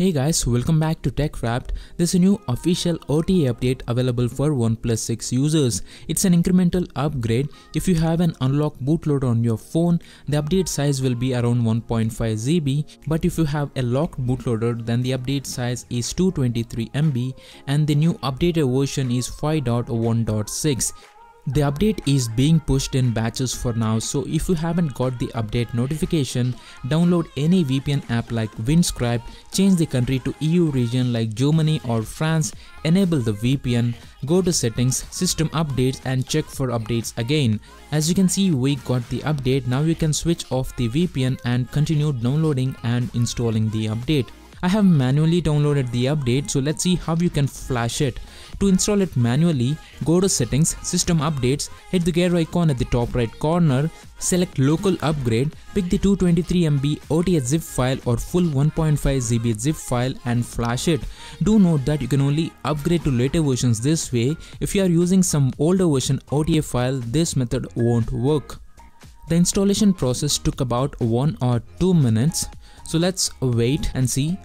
Hey guys, welcome back to TechRapt. There's a new official OTA update available for OnePlus 6 users. It's an incremental upgrade. If you have an unlocked bootloader on your phone, the update size will be around 1.5 GB. But if you have a locked bootloader, then the update size is 223 MB and the new updated version is 5.1.6. The update is being pushed in batches for now so if you haven't got the update notification, download any VPN app like Windscribe, change the country to EU region like Germany or France, enable the VPN, go to settings, system updates and check for updates again. As you can see we got the update, now you can switch off the VPN and continue downloading and installing the update. I have manually downloaded the update so let's see how you can flash it. To install it manually, go to settings, system updates, hit the gear icon at the top right corner, select local upgrade, pick the 223MB OTA zip file or full 1.5GB zip file and flash it. Do note that you can only upgrade to later versions this way. If you are using some older version OTA file, this method won't work. The installation process took about 1 or 2 minutes. So let's wait and see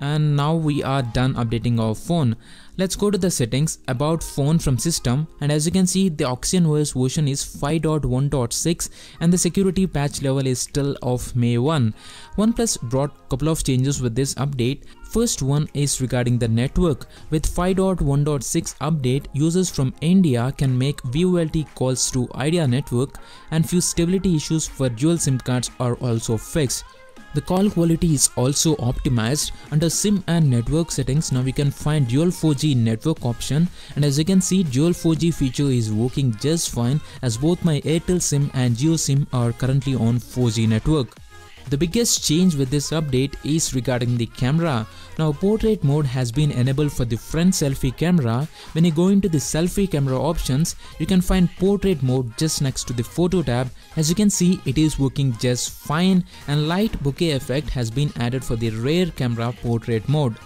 and now we are done updating our phone. Let's go to the settings about phone from system and as you can see the Oxygen OS version is 5.1.6 and the security patch level is still of May 1. OnePlus brought couple of changes with this update. First one is regarding the network. With 5.1.6 update, users from India can make VoLTE calls through Idea network and few stability issues for dual SIM cards are also fixed. The call quality is also optimized. Under SIM and network settings now we can find dual 4G network option and as you can see dual 4G feature is working just fine as both my Airtel SIM and Jio SIM are currently on 4G network. The biggest change with this update is regarding the camera. Now portrait mode has been enabled for the front selfie camera. When you go into the selfie camera options, you can find portrait mode just next to the photo tab. As you can see, it is working just fine and light bokeh effect has been added for the rear camera portrait mode.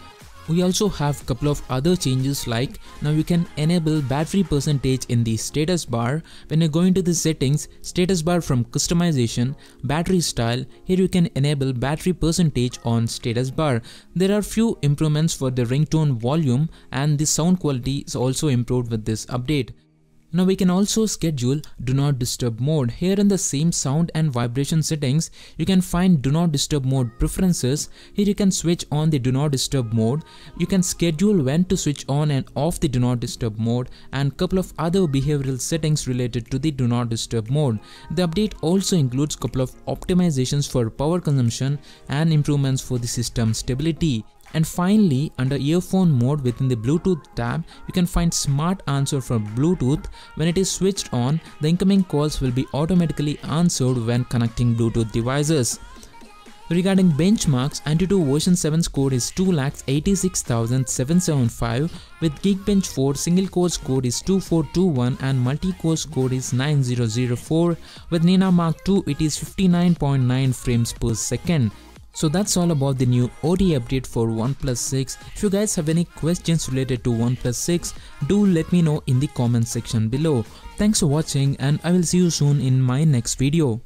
We also have a couple of other changes like now you can enable battery percentage in the status bar. When you go into the settings, status bar from customization, battery style, here you can enable battery percentage on status bar. There are few improvements for the ringtone volume and the sound quality is also improved with this update. Now we can also schedule do not disturb mode. Here in the same sound and vibration settings, you can find do not disturb mode preferences. Here you can switch on the do not disturb mode. You can schedule when to switch on and off the do not disturb mode and couple of other behavioral settings related to the do not disturb mode. The update also includes couple of optimizations for power consumption and improvements for the system stability. And finally, under earphone mode within the Bluetooth tab, you can find smart answer for Bluetooth. When it is switched on, the incoming calls will be automatically answered when connecting Bluetooth devices. Regarding benchmarks, Antutu version 7 score is 2,86,775 with Geekbench 4 single core score is 2421 and multi-core score is 9004 with NenaMark 2 it is 59.9 frames per second. So that's all about the new OD update for OnePlus 6. If you guys have any questions related to OnePlus 6, do let me know in the comment section below. Thanks for watching and I will see you soon in my next video.